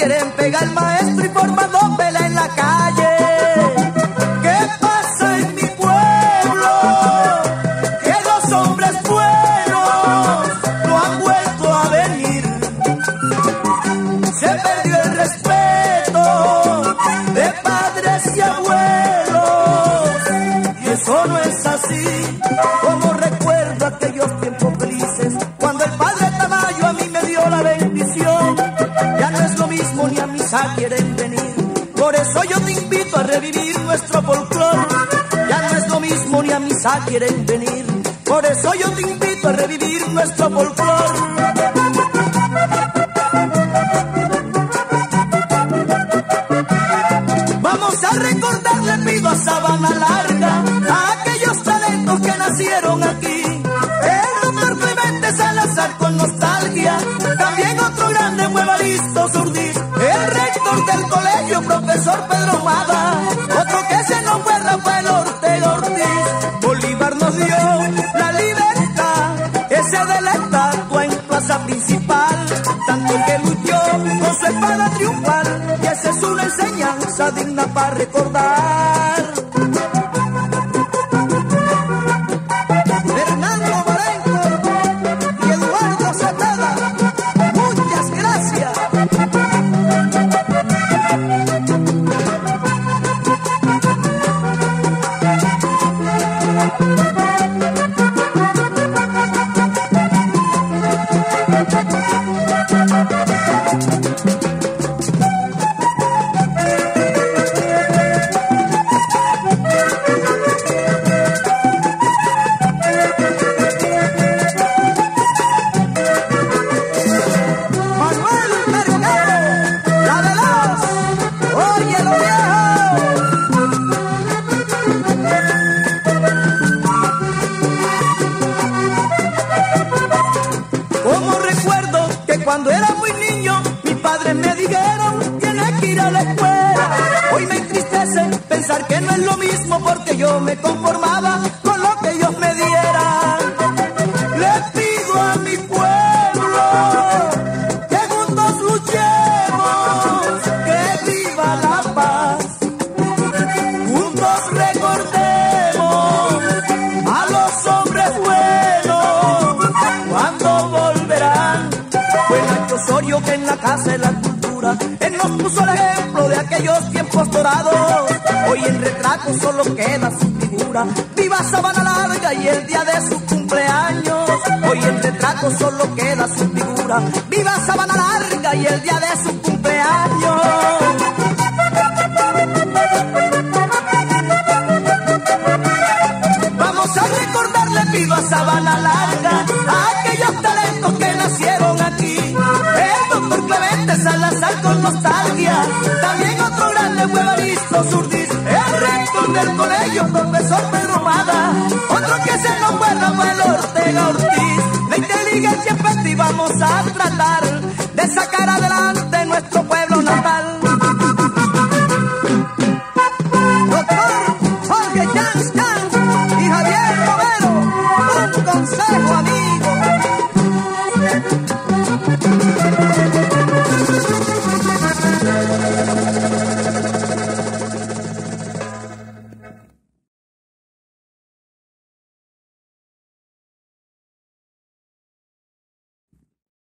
quieren pegar maestro y formando Por eso yo te invito a revivir nuestro folclor. Ya no es lo mismo ni a misa quieren venir. Por eso yo te invito a revivir nuestro folclor. a recordar le pido a Sabana Larga a aquellos talentos que nacieron aquí. El doctor Clemente Salazar con nostalgia, también otro grande fue Baristo Zurdí, el rector del colegio. Pedro Mada, otro que se nos fue Rafael Ortega Ortiz. Bolívar nos dio la libertad, ese de la estatua en plaza principal, tanto que luchó con su espada triunfal, y esa es una enseñanza digna para recordar. que no es lo mismo porque yo me conformaba con lo que Dios me diera. Le pido a mi pueblo que juntos luchemos, que viva la paz. Juntos recordemos a los hombres buenos cuando volverán. Fue Nacho Osorio que en la casa de la cultura él nos puso el ejemplo de aquellos tiempos dorados retrato solo queda su figura. Viva Sabana Larga y el día de su cumpleaños. Hoy el retrato solo queda su figura. Viva Sabana Larga y el día de su cumpleaños. Vamos a recordarle, viva Sabana Larga, a aquellos talentos que nacieron Andrés Salazar con nostalgia. También otro grande fue Baristo Surdis, el rector del colegio, profesor Pedro Mada. Otro que se nos fue el Ortega Ortiz. La inteligencia efectiva vamos a tratar.